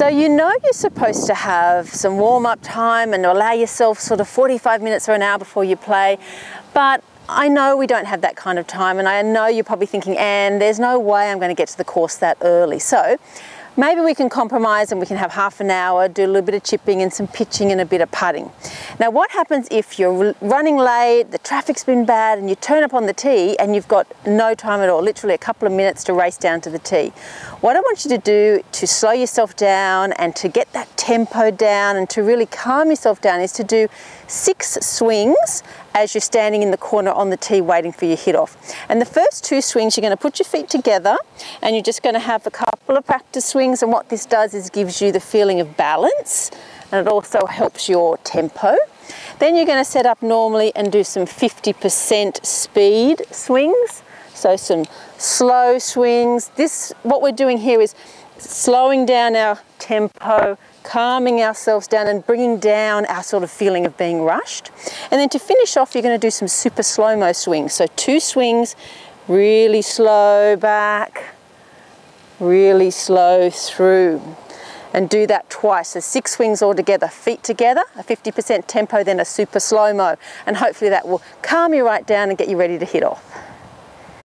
So you know you're supposed to have some warm-up time and allow yourself sort of 45 minutes or an hour before you play, but I know we don't have that kind of time and I know you're probably thinking, and there's no way I'm going to get to the course that early. So maybe we can compromise and we can have half an hour, do a little bit of chipping and some pitching and a bit of putting. Now what happens if you're running late, the traffic's been bad and you turn up on the tee and you've got no time at all, literally a couple of minutes to race down to the tee. What I want you to do to slow yourself down and to get that tempo down and to really calm yourself down is to do six swings as you're standing in the corner on the tee waiting for your hit off. And the first two swings, you're going to put your feet together and you're just going to have a couple of practice swings. And what this does is gives you the feeling of balance and it also helps your tempo. Then you're going to set up normally and do some 50% speed swings. So some slow swings. This, what we're doing here is slowing down our tempo, calming ourselves down and bringing down our sort of feeling of being rushed. And then to finish off, you're going to do some super slow-mo swings. So two swings, really slow back, really slow through. And do that twice, so six swings all together, feet together, a 50% tempo, then a super slow-mo. And hopefully that will calm you right down and get you ready to hit off.